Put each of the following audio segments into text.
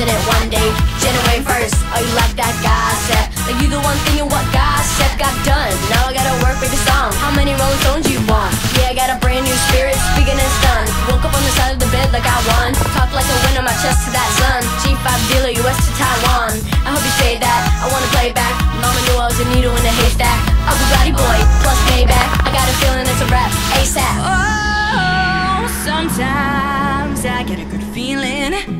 president one day, January 1st. Oh, you like that gossip? Like you the one thing you what gossip got done. Now I gotta work with the song. How many Rolling Stones you want? Yeah, I got a brand new spirit, speaking and stun. Woke up on the side of the bed like I won. Talk like a wind on my chest to that sun. G5 dealer, US to Taiwan. I hope you say that. I wanna play back. Mama knew I was a needle in a haystack. I'm a Bugatti boy, plus Maybach. I got a feeling it's a wrap, ASAP. Oh, sometimes I get a good feeling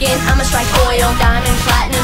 again, I'ma strike oil, diamond, platinum.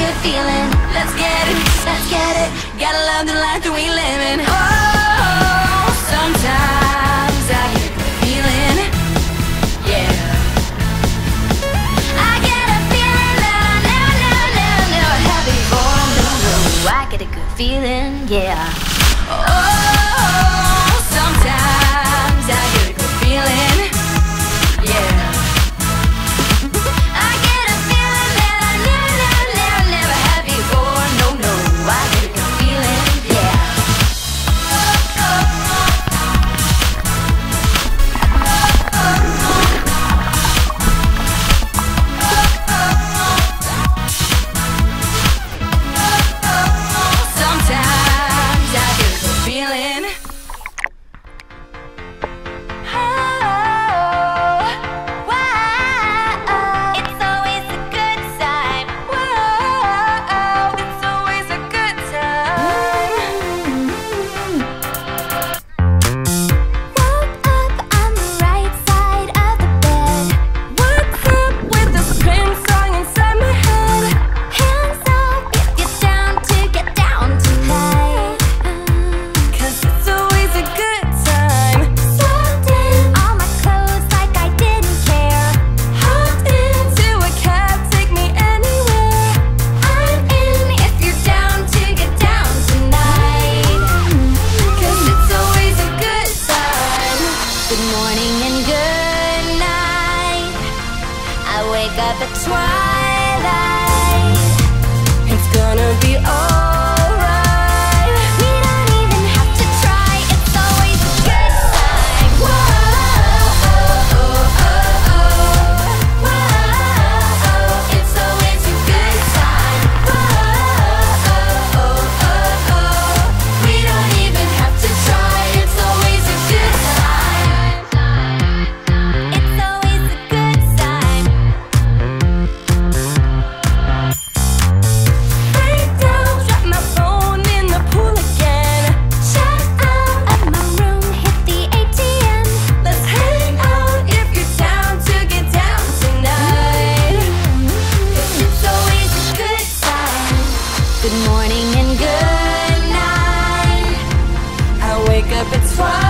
good feeling. Let's get it, let's get it. Gotta love the life that we live in. Oh. good morning and good night. I wake up at 12.